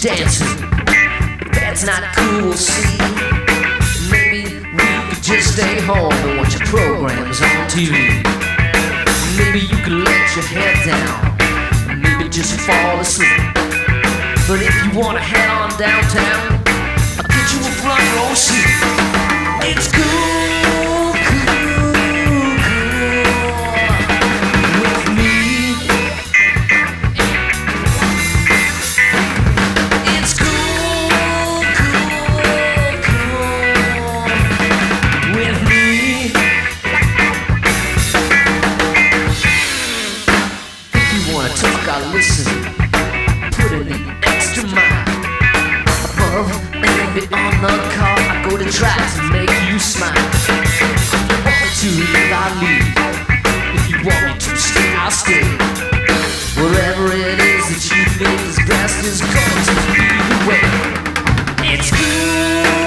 Dancing, that's not cool, see. Maybe we could just stay home and watch your programs on TV. Maybe you could let your head down, maybe just fall asleep. But if you wanna head on downtown, I'll get you a front row seat. Wanna talk, I'll listen. Put in the extra mile. Above and beyond the car, I go to try to make you smile. Want me to leave, I'll leave. If you want me to stay, I'll stay. Whatever it is that you think is best is going to be the way. It's cool,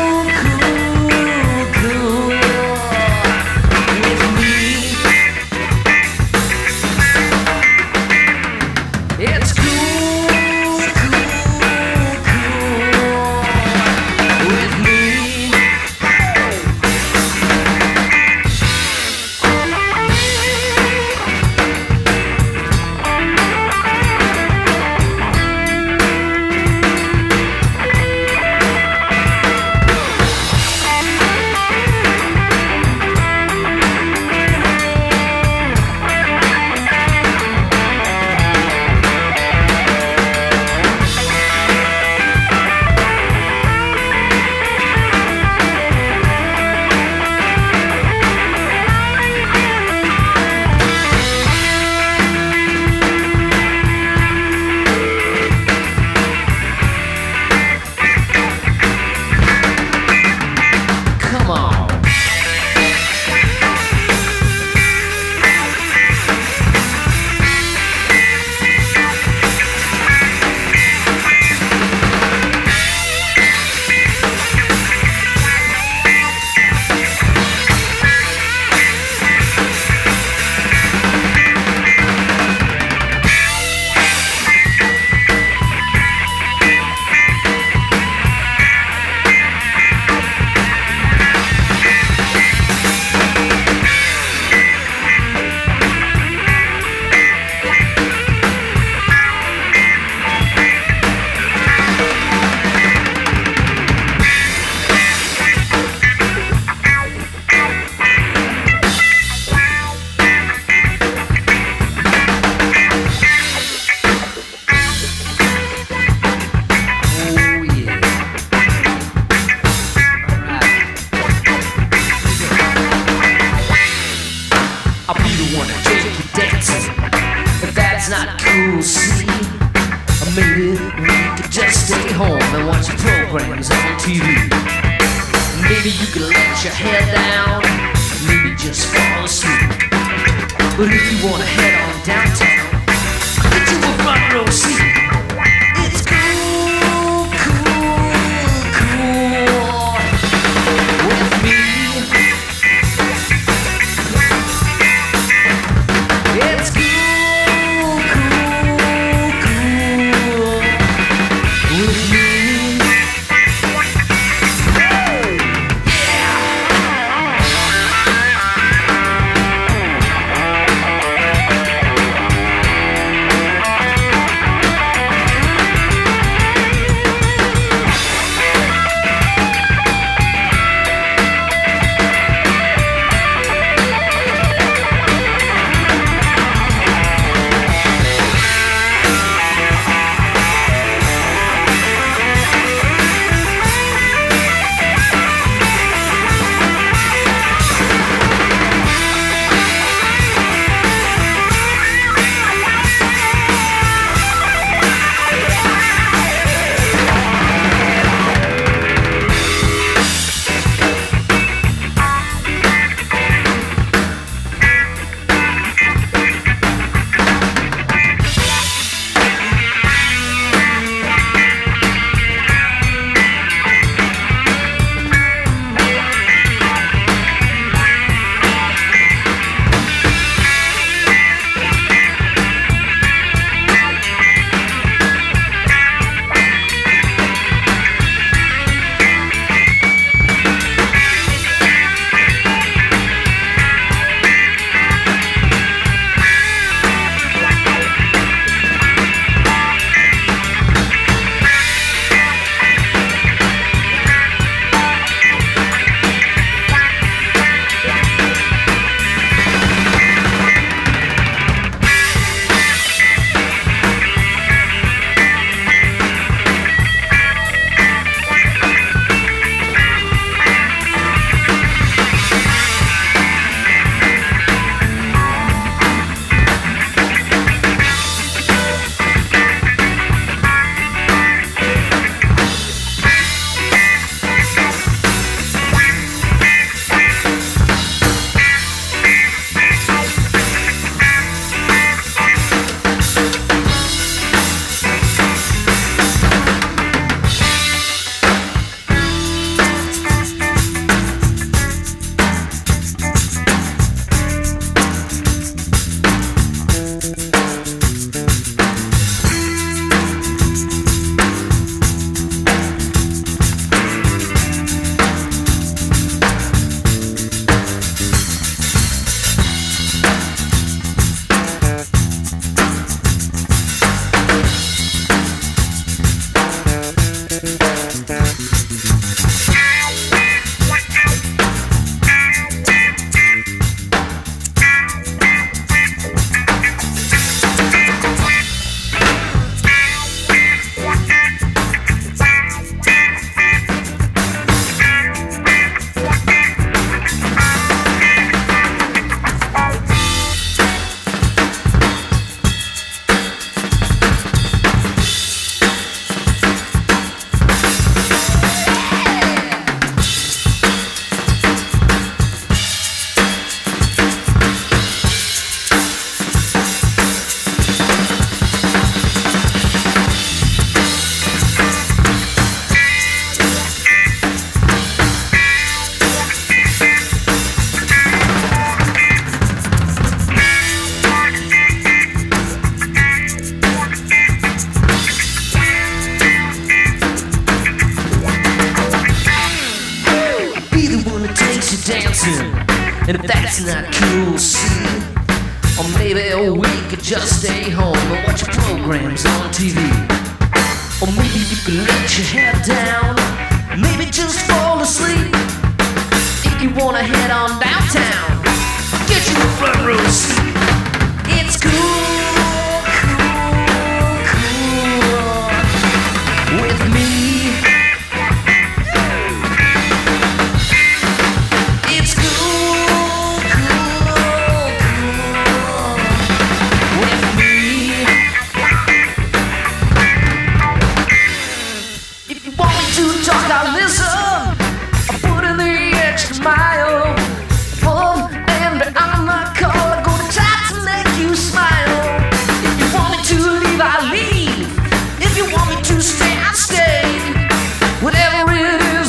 wanna head on downtown. Get you a front row seat.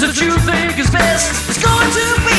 that you think is best is going to be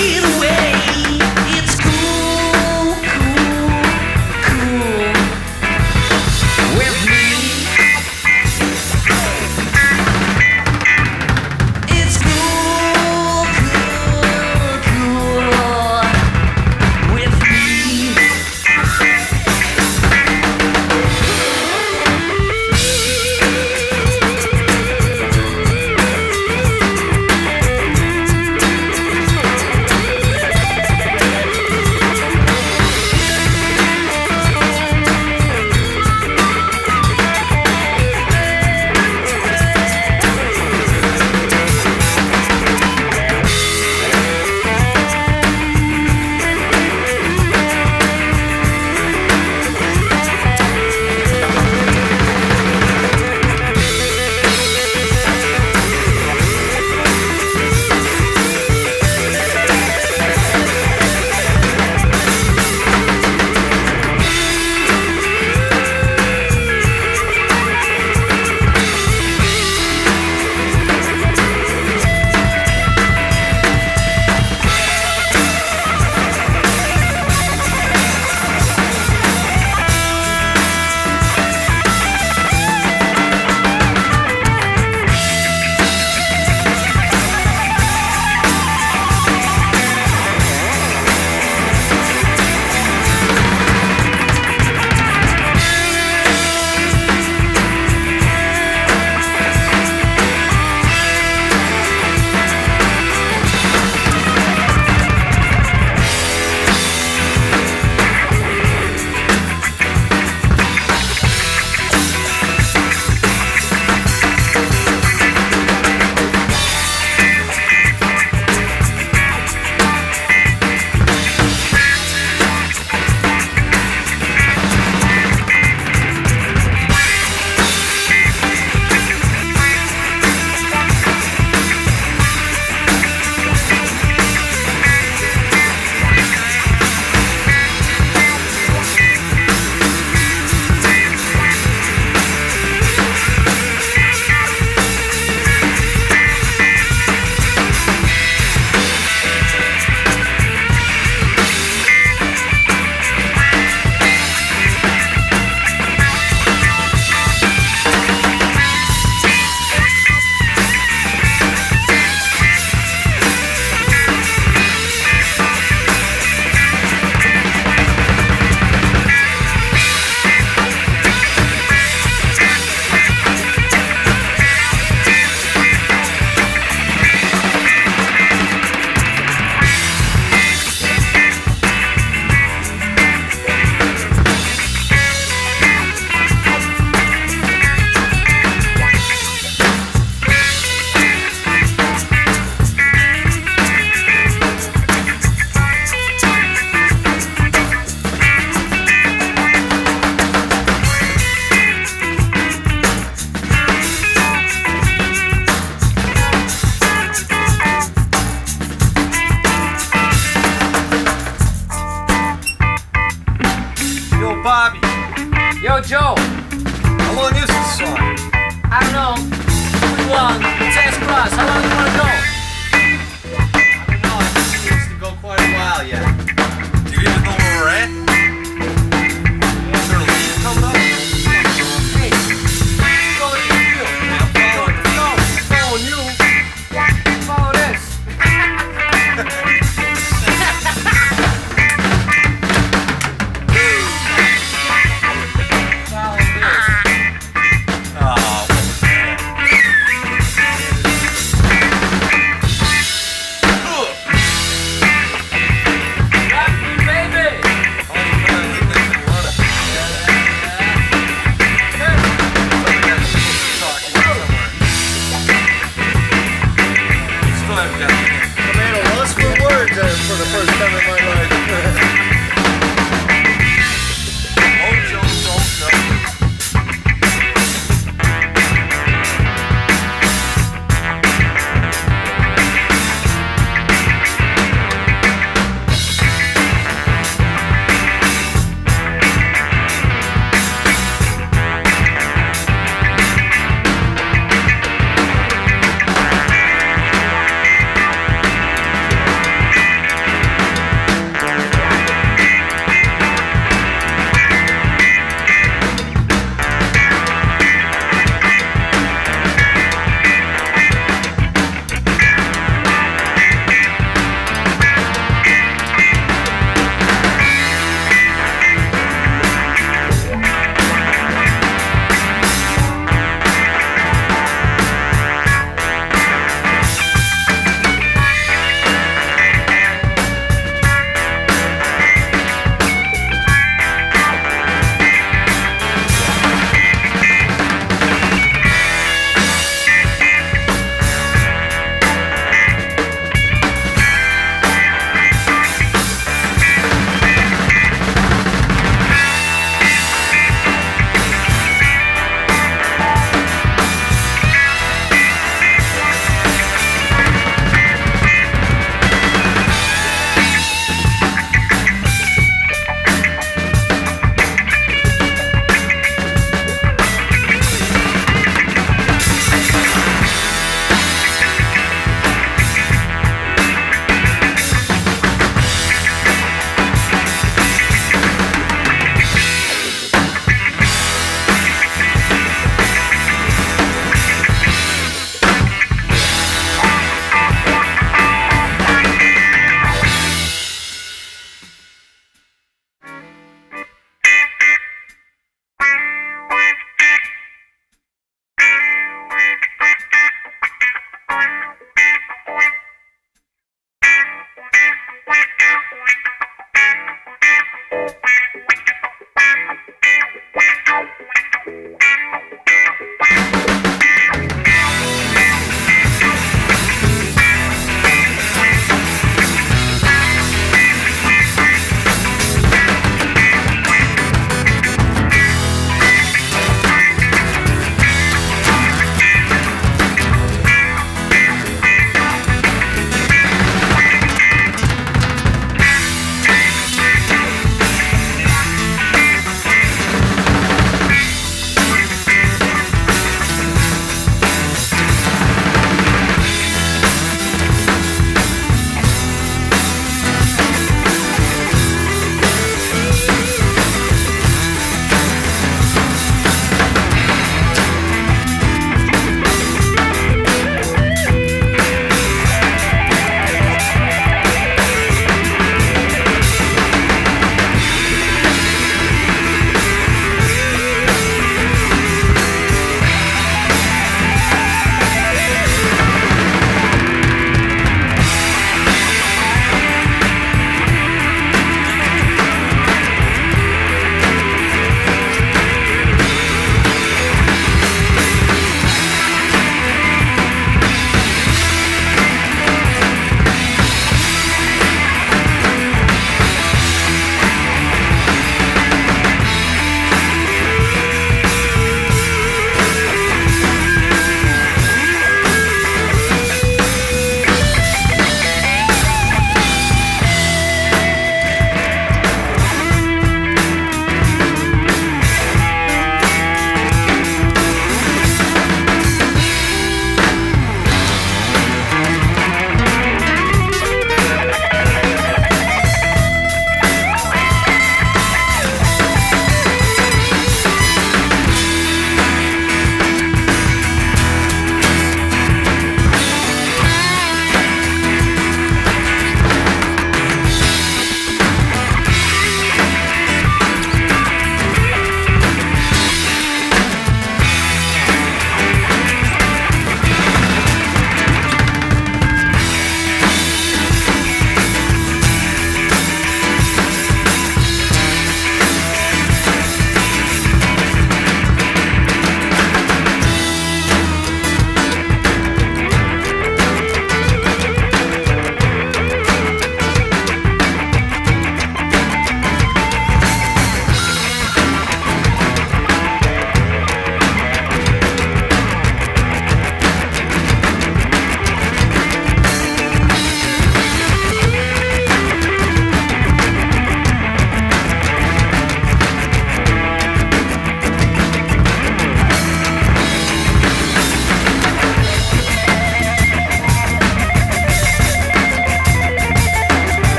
Yo, Joe. How long is this song? I don't know. Pretty long. Let's. How long do you want to go? I don't know. I think it needs to go quite a while yet.